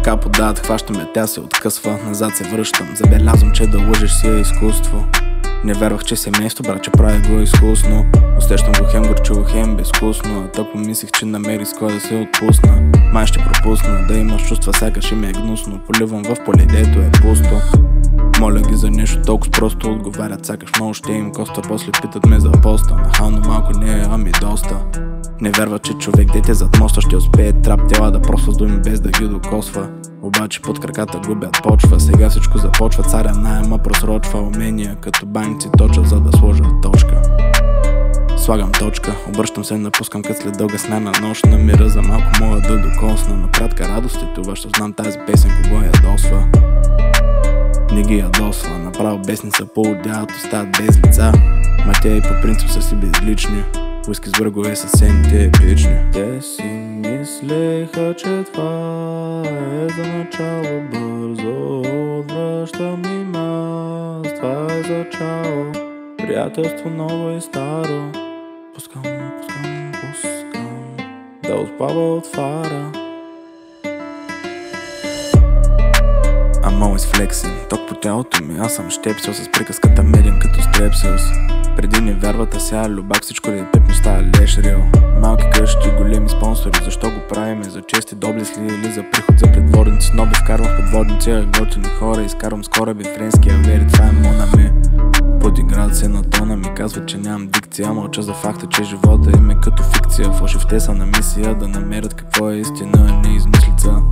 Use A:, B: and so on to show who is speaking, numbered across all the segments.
A: Ръка подават, хващаме, тя се откъсва Назад се връщам, забелязвам, че да лъжеш си е изкуство. Не вярвах, че семейство, браче, прави го изкусно. Усещам го хем горчиво, хем безвкусно А то помислих, че намери с кой да се отпусна. Май ще пропусна, да имаш чувства, сякаш им е гнусно. Поливам в поле, дето е пусто. Моля ги за нещо толкова просто Отговарят сякаш много ще им коста. После питат ме за поста Нахално Не вярва, че човек дете зад моста Ще успее трап тела да просва с думи без да ги докосва. Обаче под краката губят почва. Сега всичко започва, царя найема просрочва. Умения като баници точат за да сложа точка. Слагам точка, обръщам се, напускам кът след дълга снена нощ. Намира за малко моя да докосна. На кратка радост и това, що знам тази песен кого ядосва Не ги ядосва, направо бесница поудяват, остават без лица. Ма те и по принцип са си безлични Уиски с врагове са сените епични Те си мислеха, че това е за начало. Бързо отвръщам им аз Това е за чало. Приятелство ново и старо. Пускам, пускам, пускам. Да отплава от фара Always flexing Ток по тялото ми, аз съм щепсил с приказката меден като стрепсилс преди не вярват, а сега любак всичко ли е пепно става леш реал Малки къщи, големи спонсори, защо го правиме? За чести доблест ли или за приход за предворници? Ноби вкарвам в подводници, готини хора. Изкарвам с кораби френски авери, това е монаме Подиграват се на тона ми, казват, че нямам дикция. Мълча за факта, че живота им е като фикция. Фалшивте са на мисия да намерят какво е истина, а не измислица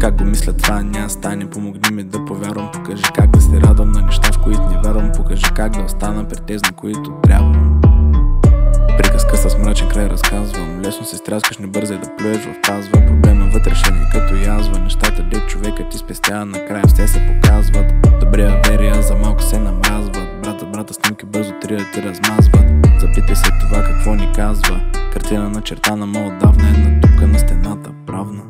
A: как го мисля това няма стане. Помогни ми да повярвам. Покажи как да се радвам на неща в които не вярвам. Покажи как да остана пред тези на които трябва. Приказка с мрачен край разказвам. Лесно се стряскаш, не бързай да плюеш в пазва. Проблема вътрешен и като язва. Нещата де човека ти спестява Накрая все се показват. Добрия верия за малко се намразват Брата, брата снимки бързо трият ти размазват. Запитай се това какво ни казва. Картина на черта на отдавна Една тука на стената правна